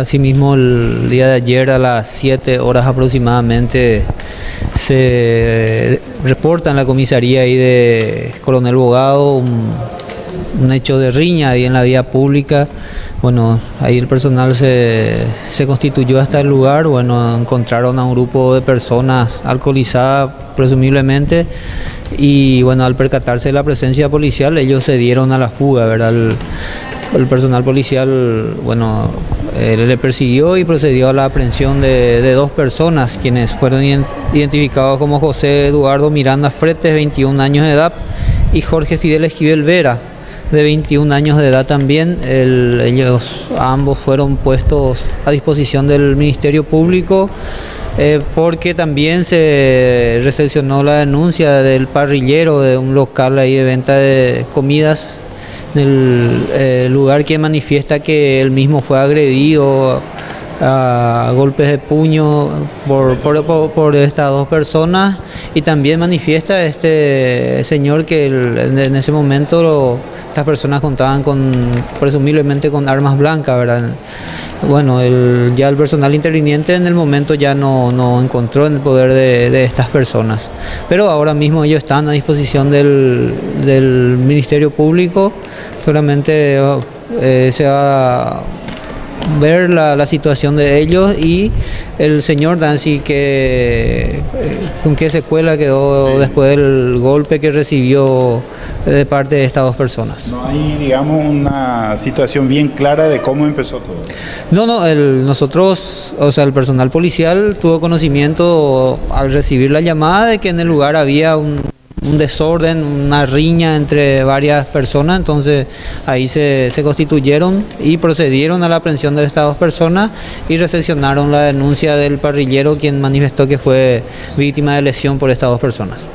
Asimismo, el día de ayer a las 7 horas aproximadamente se reporta en la comisaría ahí de Coronel Bogado un, hecho de riña ahí en la vía pública. Bueno, ahí el personal se, se constituyó hasta el lugar, bueno, encontraron a un grupo de personas alcoholizadas presumiblemente y bueno, al percatarse de la presencia policial ellos se dieron a la fuga, ¿verdad? El personal policial, bueno, eh, le persiguió y procedió a la aprehensión de, dos personas, quienes fueron identificados como José Eduardo Miranda Fretes, 21 años de edad, y Jorge Fidel Esquivel Vera, de 21 años de edad también. El, ellos ambos fueron puestos a disposición del Ministerio Público. Eh, porque también se recepcionó la denuncia del parrillero de un local ahí de venta de comidas eh, lugar que manifiesta que él mismo fue agredido a golpes de puño por, por, por, estas dos personas y también manifiesta este señor que el, en ese momento estas personas contaban con presumiblemente con armas blancas, ¿verdad? Bueno, el, ya el personal interviniente en el momento ya no, no encontró en el poder de, de, estas personas, pero ahora mismo ellos están a disposición del, del Ministerio Público, solamente eh, se va ver la, la, situación de ellos y el señor Dancy que con qué secuela quedó sí. después del golpe que recibió de parte de estas dos personas. No hay, digamos, una situación bien clara de cómo empezó todo. No, no, el, nosotros, o sea, el personal policial tuvo conocimiento al recibir la llamada de que en el lugar había un un desorden, una riña entre varias personas, entonces ahí se, se, constituyeron y procedieron a la aprehensión de estas dos personas y recepcionaron la denuncia del parrillero quien manifestó que fue víctima de lesión por estas dos personas.